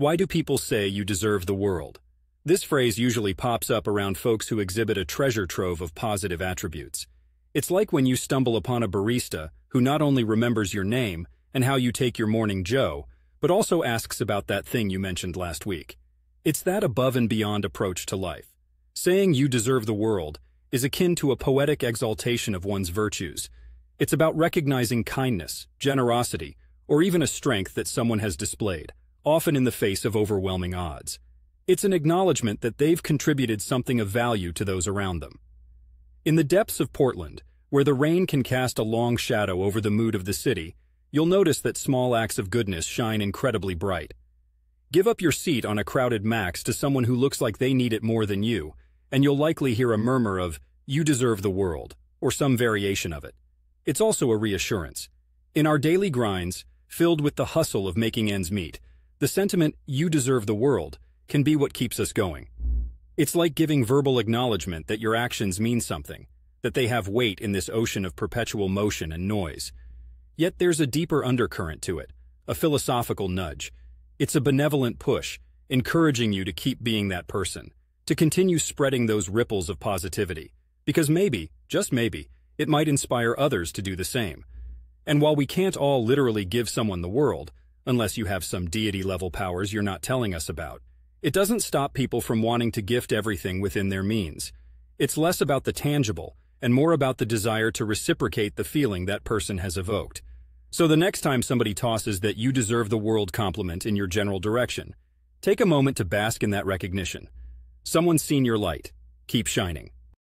Why do people say you deserve the world? This phrase usually pops up around folks who exhibit a treasure trove of positive attributes. It's like when you stumble upon a barista who not only remembers your name and how you take your morning joe, but also asks about that thing you mentioned last week. It's that above and beyond approach to life. Saying you deserve the world is akin to a poetic exaltation of one's virtues. It's about recognizing kindness, generosity, or even a strength that someone has displayed often in the face of overwhelming odds. It's an acknowledgement that they've contributed something of value to those around them. In the depths of Portland, where the rain can cast a long shadow over the mood of the city, you'll notice that small acts of goodness shine incredibly bright. Give up your seat on a crowded MAX to someone who looks like they need it more than you, and you'll likely hear a murmur of, you deserve the world, or some variation of it. It's also a reassurance. In our daily grinds, filled with the hustle of making ends meet, the sentiment, you deserve the world, can be what keeps us going. It's like giving verbal acknowledgement that your actions mean something, that they have weight in this ocean of perpetual motion and noise. Yet there's a deeper undercurrent to it, a philosophical nudge. It's a benevolent push, encouraging you to keep being that person, to continue spreading those ripples of positivity, because maybe, just maybe, it might inspire others to do the same. And while we can't all literally give someone the world, unless you have some deity-level powers you're not telling us about. It doesn't stop people from wanting to gift everything within their means. It's less about the tangible and more about the desire to reciprocate the feeling that person has evoked. So the next time somebody tosses that you deserve the world compliment in your general direction, take a moment to bask in that recognition. Someone's seen your light. Keep shining.